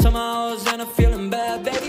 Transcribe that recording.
Somehow I was in a feeling bad, baby.